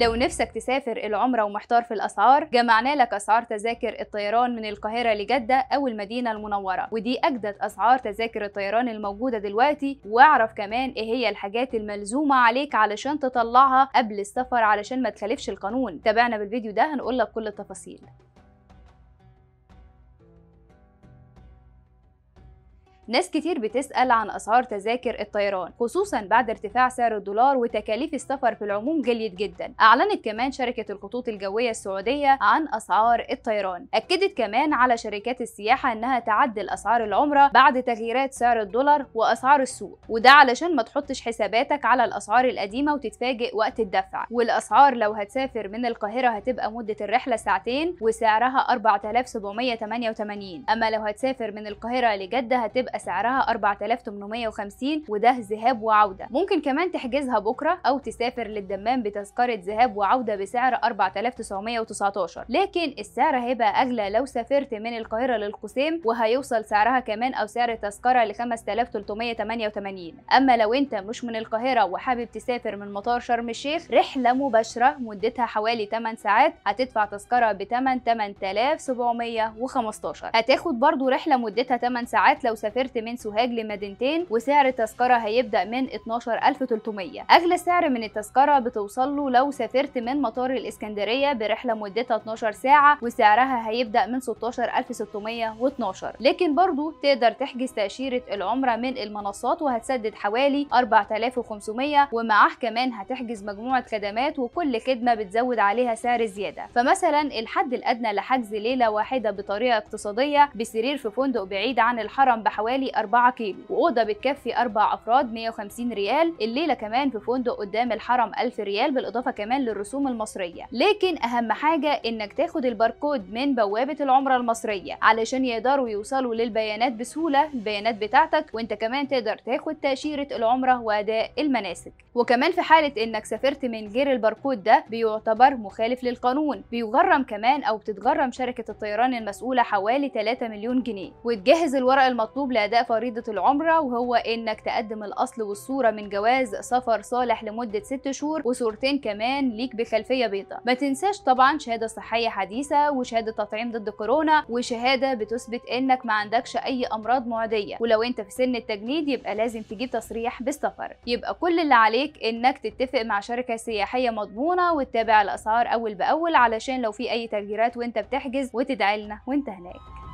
لو نفسك تسافر العمرة ومحتار في الأسعار جمعنا لك أسعار تذاكر الطيران من القاهرة لجدة أو المدينة المنورة. ودي أجدد أسعار تذاكر الطيران الموجودة دلوقتي واعرف كمان إيه هي الحاجات الملزومة عليك علشان تطلعها قبل السفر علشان ما تخالفش القانون. تابعنا بالفيديو ده هنقول لك كل التفاصيل. ناس كتير بتسأل عن أسعار تذاكر الطيران خصوصا بعد ارتفاع سعر الدولار وتكاليف السفر في العموم جليت جدا. أعلنت كمان شركة الخطوط الجوية السعودية عن أسعار الطيران. أكدت كمان على شركات السياحة أنها تعدل أسعار العمرة بعد تغييرات سعر الدولار وأسعار السوق وده علشان ما تحطش حساباتك على الأسعار القديمة وتتفاجئ وقت الدفع. والأسعار لو هتسافر من القاهرة هتبقى مدة الرحلة ساعتين وسعرها 4788 أما لو هتسافر من القاهرة لجدة هتبقى سعرها 4850 وده ذهاب وعودة. ممكن كمان تحجزها بكرة أو تسافر للدمام بتذكرة ذهاب وعودة بسعر 4919 لكن السعر هيبقى أغلى لو سافرت من القاهرة للقسيم وهيوصل سعرها كمان أو سعر التذكرة ل 5388 أما لو أنت مش من القاهرة وحابب تسافر من مطار شرم الشيخ رحلة مباشرة مدتها حوالي 8 ساعات هتدفع تذكرة ب 8715 هتاخد برضو رحلة مدتها 8 ساعات لو سافرت من سوهاج لمدينتين وسعر التذكرة هيبدأ من 12300 أغلى سعر من التذكرة بتوصل له لو سافرت من مطار الإسكندرية برحلة مدتها 12 ساعة وسعرها هيبدأ من 16612 لكن برضو تقدر تحجز تأشيرة العمرة من المنصات وهتسدد حوالي 4500 ومعاه كمان هتحجز مجموعة خدمات وكل خدمة بتزود عليها سعر زيادة. فمثلا الحد الأدنى لحجز ليلة واحدة بطريقة اقتصادية بسرير في فندق بعيد عن الحرم بحوالي 4 كيلو وأوضة بتكفي أربع أفراد 150 ريال. الليلة كمان في فندق قدام الحرم 1000 ريال بالإضافة كمان للرسوم المصرية. لكن أهم حاجة إنك تاخد الباركود من بوابة العمرة المصرية علشان يقدروا يوصلوا للبيانات بسهولة البيانات بتاعتك وأنت كمان تقدر تاخد تأشيرة العمرة وأداء المناسك. وكمان في حالة إنك سافرت من غير الباركود ده بيعتبر مخالف للقانون. بيغرم كمان أو بتتغرم شركة الطيران المسؤولة حوالي 3 مليون جنيه. وتجهز الورق المطلوب لأداء فريضة العمرة وهو إنك تقدم الأصل والصورة من جواز سفر صالح لمدة 6 شهور وصورتين كمان ليك بخلفية بيضاء ما تنساش طبعا شهادة صحية حديثة وشهادة تطعيم ضد كورونا وشهادة بتثبت إنك ما عندكش أي أمراض معدية. ولو أنت في سن التجنيد يبقى لازم تجيب تصريح بالسفر. يبقى كل اللي عليك إنك تتفق مع شركة سياحية مضمونة وتتابع الأسعار أول بأول علشان لو في أي تغييرات وأنت بتحجز وتدعي لنا وأنت هناك.